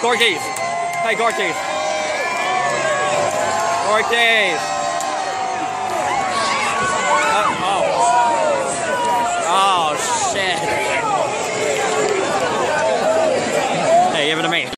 Gorgies. Hey, Gorgies. Gorgies.